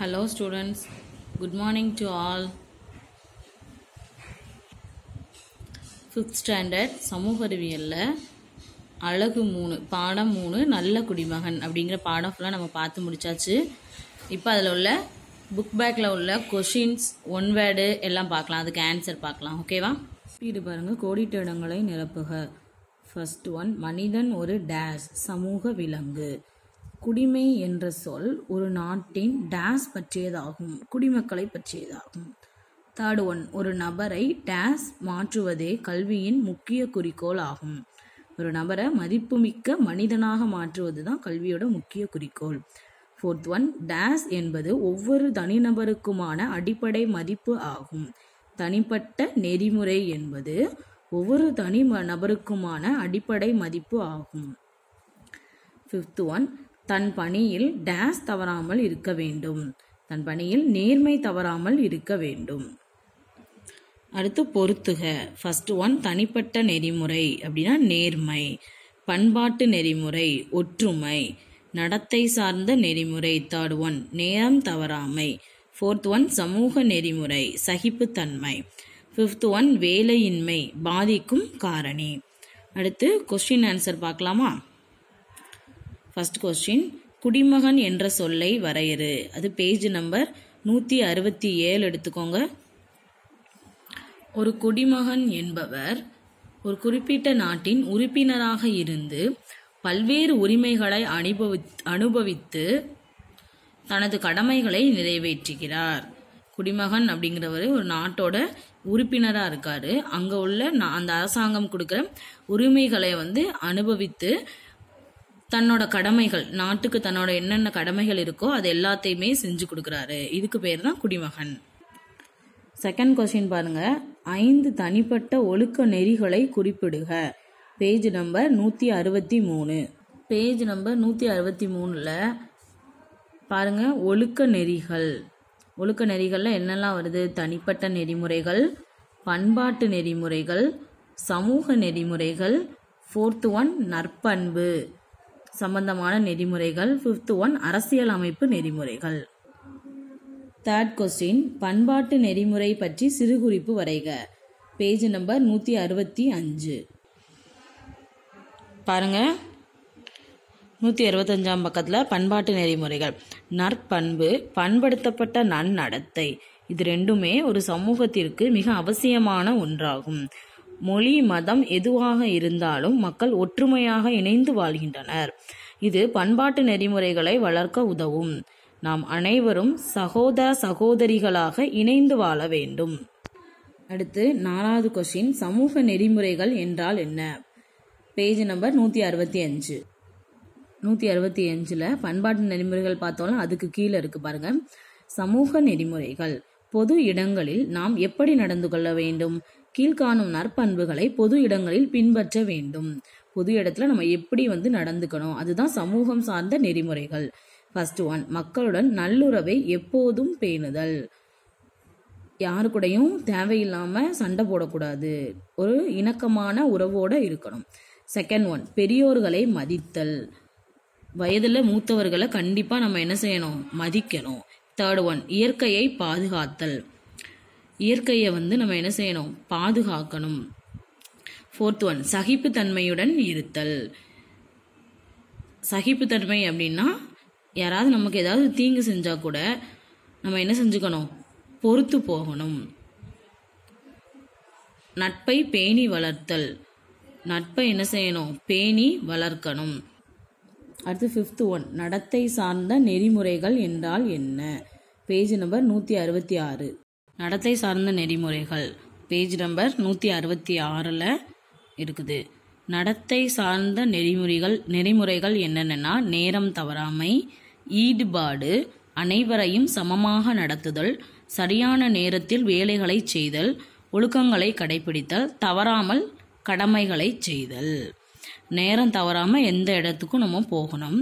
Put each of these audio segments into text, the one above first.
Hello students good morning to all fifth standard சமூக அறிவியலில் அழகு மூணு பாடம் மூணு நல்ல குடிமகன் அப்படிங்கிற பாடம் ஃபுல்லாக நம்ம பார்த்து முடிச்சாச்சு. இப்போ அதில் உள்ள புக் பேக்கில் உள்ள கொஷின்ஸ் ஒன் வேர்டு எல்லாம் பார்க்கலாம். அதுக்கு ஆன்சர் பார்க்கலாம். ஓகேவா இது பாருங்கள் கோடிட்ட இடங்களை நிரப்புக. ஃபர்ஸ்ட் ஒன் மனிதன் ஒரு டேஸ் சமூக விலங்கு. குடிமை என்ற சொல் ஒரு நாட்டின் டேஸ் பற்றியதாகும் குடிமக்களை பற்றியதாகும். தேர்ட் ஒன் ஒரு நபரை டேஸ் மாற்றுவதே கல்வியின் முக்கிய குறிக்கோள் ஆகும். ஒரு நபரை மதிப்புமிக்க மனிதனாக மாற்றுவது தான் கல்வியோட முக்கிய குறிக்கோள். ஃபோர்த் ஒன் டேஸ் என்பது ஒவ்வொரு தனிநபருக்குமான அடிப்படை மதிப்பு ஆகும். தனிப்பட்ட நெறிமுறை என்பது ஒவ்வொரு தனி ம- நபருக்குமான அடிப்படை மதிப்பு ஆகும். ஃபிஃப்த் ஒன் தன் பணியில் டேஸ் தவறாமல் இருக்க வேண்டும். தன் பணியில் நேர்மை தவறாமல் இருக்க வேண்டும். அடுத்து பொருத்துக. ஃபஸ்ட்டு ஒன் தனிப்பட்ட நெறிமுறை. அப்படின்னா நேர்மை. பண்பாட்டு நெறிமுறை ஒற்றுமை. நடத்தை சார்ந்த நெறிமுறை. தேர்ட் ஒன் நேரம் தவறாமை. ஃபோர்த் ஒன் சமூக நெறிமுறை. சகிப்புத்தன்மை. ஃபிஃப்த் ஒன் வேலையின்மை. பாதிக்கும் காரணி. அடுத்து கொஸ்டின் ஆன்சர் பார்க்கலாமா? ஃபர்ஸ்ட் கொஸ்டின் குடிமகன் என்ற சொல்லை வரையறு. அது பேஜ் நம்பர் நூற்றி அறுபத்தி ஏழு எடுத்துக்கோங்க. ஒரு குடிமகன் என்பவர் ஒரு குறிப்பிட்ட நாட்டின் உறுப்பினராக இருந்து பல்வேறு உரிமைகளை அனுபவி அனுபவித்து தனது கடமைகளை நிறைவேற்றுகிறார். குடிமகன் அப்படிங்கிறவர் ஒரு நாட்டோட உறுப்பினராக இருக்காரு. அங்கே உள்ள அந்த அரசாங்கம் கொடுக்குற உரிமைகளை வந்து அனுபவித்து தன்னோட கடமைகள் நாட்டுக்கு தன்னோட என்னென்ன கடமைகள் இருக்கோ அது எல்லாத்தையுமே செஞ்சு கொடுக்குறாரு. இதுக்கு பேர் தான் குடிமகன். செகண்ட் கொஸ்டின் பாருங்க. ஐந்து தனிப்பட்ட ஒழுக்க நெறிகளை குறிப்பிடுக. பேஜ் நம்பர் நூற்றி அறுபத்தி மூணு. பேஜ் நம்பர் நூற்றி அறுபத்தி மூணில் பாருங்க ஒழுக்க நெறிகள். ஒழுக்க நெறிகளில் என்னெல்லாம் வருது? தனிப்பட்ட நெறிமுறைகள் பண்பாட்டு நெறிமுறைகள் சமூக நெறிமுறைகள் ஃபோர்த் ஒன் நற்பண்பு. சம்பந்தமான நெறிமுறைகள். ஃபிஃப்த் ஒன் அரசியல் அமைப்பு நெறிமுறைகள். தேர்ட் கொஸ்டின் பண்பாட்டு நெறிமுறை பற்றி சிறுகுறிப்பு வரைக. பேஜ் நம்பர் நூற்றி அறுபத்தி அஞ்சு. பாருங்க. நூற்றி அறுபத்தஞ்சாம் பக்கத்தில் பண்பாட்டு நெறிமுறைகள். நற்பண்பு பண்படுத்தப்பட்ட நன்னடத்தை. இது ரெண்டுமே ஒரு சமூகத்திற்கு மிக அவசியமான ஒன்றாகும். மொழி மதம் எதுவாக இருந்தாலும் மக்கள் ஒற்றுமையாக இணைந்து வாழ்கின்றனர். இது பண்பாட்டு நெறிமுறைகளை வளர்க்க உதவும். நாம் அனைவரும் சகோதர சகோதரிகளாக இணைந்து வாழ வேண்டும். அடுத்து நாலாவது கொஷின் சமூக நெறிமுறைகள் என்றால் என்ன? பேஜ் நம்பர் நூற்றி அறுபத்தி அஞ்சு. நூற்றி அறுபத்தி அஞ்சில் பண்பாட்டு நெறிமுறைகள் பார்த்தோம்னா அதுக்கு கீழே இருக்கு பாருங்க. சமூக நெறிமுறைகள். பொது இடங்களில் நாம் எப்படி நடந்து கொள்ள வேண்டும்? கீழ்காணும் நற்பண்புகளை பொது இடங்களில் பின்பற்ற வேண்டும். பொது இடத்துல நம்ம எப்படி வந்து நடந்துக்கணும்? அதுதான் சமூகம் சார்ந்த நெறிமுறைகள். ஃபர்ஸ்ட் ஒன் மக்களுடன் நல்லுறவை எப்போதும் பேணுதல். யாரு கூடயும் தேவையில்லாம சண்டை போடக்கூடாது. ஒரு இணக்கமான உறவோட இருக்கணும். செகண்ட் ஒன் பெரியோர்களை மதித்தல். வயதில் மூத்தவர்களை கண்டிப்பாக நம்ம என்ன செய்யணும்? மதிக்கணும். தேர்ட் ஒன் இயற்கையை பாதுகாத்தல். இயற்கையை வந்து நம்ம என்ன செய்யணும்? பாதுகாக்கணும். ஃபோர்த் ஒன் சகிப்புத்தன்மையுடன் இருத்தல். சகிப்புத்தன்மை அப்படின்னா யாராவது நமக்கு ஏதாவது தீங்கு செஞ்சால் கூட நம்ம என்ன செஞ்சுக்கணும்? பொறுத்து போகணும். நட்பை பேணி வளர்த்தல். நட்பை என்ன செய்யணும்? பேணி வளர்க்கணும். அடுத்து ஃபிஃப்த் ஒன் நடத்தை சார்ந்த நெறிமுறைகள் என்றால் என்ன? பேஜ் நம்பர் நூற்றி அறுபத்தி ஆறு. நடத்தை சார்ந்த நெறிமுறைகள். பேஜ் நம்பர் நூற்றி அறுபத்தி ஆறில் இருக்குது. நடத்தை சார்ந்த நெறிமுறைகள் நெறிமுறைகள் என்னென்னா நேரம் தவறாமை ஈடுபாடு அனைவரையும் சமமாக நடத்துதல் சரியான நேரத்தில் வேலைகளை செய்தல் ஒழுக்கங்களை கடைபிடித்தல் தவறாமல் கடமைகளை செய்தல். நேரம் தவறாமல் எந்த இடத்துக்கும் நம்ம போகணும்.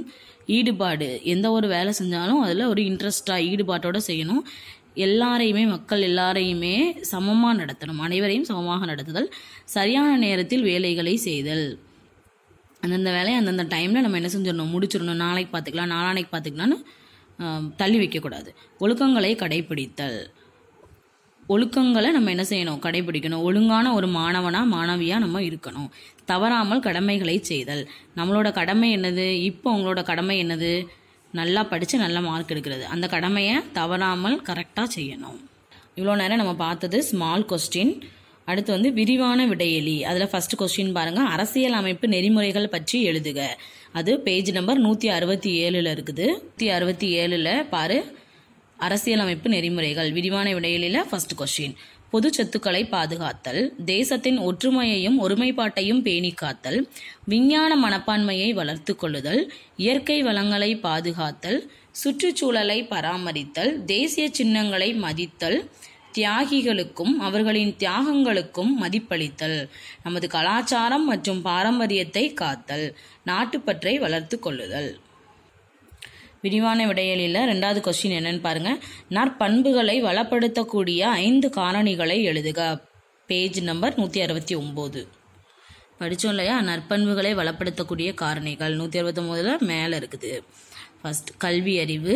ஈடுபாடு எந்த ஒரு வேலை செஞ்சாலும் அதில் ஒரு இன்ட்ரெஸ்டாக ஈடுபாட்டோடு செய்யணும். எல்லாரையுமே மக்கள் எல்லாரையுமே சமமாக நடத்தணும். அனைவரையும் சமமாக நடத்துதல் சரியான நேரத்தில் வேலைகளை செய்தல். அந்தந்த வேலையை அந்தந்த டைமில் நம்ம என்ன செஞ்சிடணும்? முடிச்சிடணும். நாளைக்கு பார்த்துக்கலாம் நாளானைக்கு பார்த்துக்கலான்னு தள்ளி வைக்கக்கூடாது. ஒழுக்கங்களை கடைபிடித்தல். ஒழுக்கங்களை நம்ம என்ன செய்யணும்? கடைபிடிக்கணும். ஒழுங்கான ஒரு மாணவனா மாணவியாக நம்ம இருக்கணும். தவறாமல் கடமைகளை செய்தல். நம்மளோட கடமை என்னது? இப்போ உங்களோட கடமை என்னது? நல்லா படித்து நல்ல மார்க் எடுக்கிறது. அந்த கடமையை தவறாமல் கரெக்டாக செய்யணும். இவ்வளோ நேரம் நம்ம பார்த்தது ஸ்மால் கொஸ்டின் அடுத்து வந்து விரிவான விடையெளி. அதில் ஃபஸ்ட் கொஸ்டின் பாருங்கள் அரசியல் அமைப்பு நெறிமுறைகள் பற்றி எழுதுக. அது பேஜ் நம்பர் நூற்றி அறுபத்தி ஏழில் இருக்குது. நூற்றி அறுபத்தி ஏழில் பாரு அரசியலமைப்பு நெறிமுறைகள் விரிவான விடையில ஃபர்ஸ்ட் கொஸ்டின் பொது சொத்துக்களை பாதுகாத்தல் தேசத்தின் ஒற்றுமையையும் ஒருமைப்பாட்டையும் பேணி காத்தல் விஞ்ஞான மனப்பான்மையை வளர்த்து கொள்ளுதல் இயற்கை வளங்களை பாதுகாத்தல் சுற்றுச்சூழலை பராமரித்தல் தேசிய சின்னங்களை மதித்தல் தியாகிகளுக்கும் அவர்களின் தியாகங்களுக்கும் மதிப்பளித்தல் நமது கலாச்சாரம் மற்றும் பாரம்பரியத்தை காத்தல் நாட்டுப்பற்றை வளர்த்து கொள்ளுதல். விரிவான விடையலில் ரெண்டாவது கொஸ்டின் என்னன்னு பாருங்க. நற்பண்புகளை வளப்படுத்தக்கூடிய ஐந்து காரணிகளை எழுதுக. பேஜ் நம்பர் நூற்றி அறுபத்தி ஒம்பது படித்தோம் இல்லையா? நற்பண்புகளை வளப்படுத்தக்கூடிய காரணிகள். நூற்றி அறுபத்தொம்போதில் மேலே இருக்குது. ஃபர்ஸ்ட் கல்வி அறிவு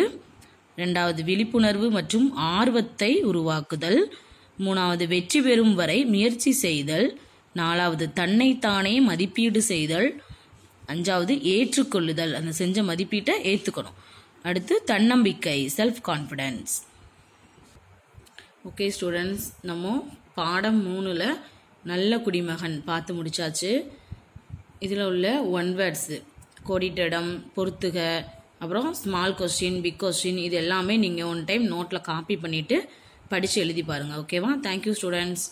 ரெண்டாவது விழிப்புணர்வு மற்றும் ஆர்வத்தை உருவாக்குதல். மூணாவது வெற்றி பெறும் வரை முயற்சி செய்தல். நாலாவது தன்னைத்தானே மதிப்பீடு செய்தல். அஞ்சாவது ஏற்றுக்கொள்ளுதல். அந்த செஞ்ச மதிப்பீட்டை ஏற்றுக்கணும் அடுத்து தன்னம்பிக்கை செல்ஃப் கான்ஃபிடென்ஸ் ஓகே ஸ்டூடெண்ட்ஸ் நம்ம பாடம் மூணில் நல்ல குடிமகன் பார்த்து முடிச்சாச்சு. இதில் உள்ள ஒன் வேர்ட்ஸு கோடிட்டிடம் பொறுத்துக அப்புறம் ஸ்மால் கொஸ்டின் பிக் கொஸ்டின் இது எல்லாமே நீங்கள் ஒன் டைம் நோட்டில் காப்பி பண்ணிவிட்டு படித்து எழுதி பாருங்கள் ஓகேவா தேங்க்யூ ஸ்டூடெண்ட்ஸ்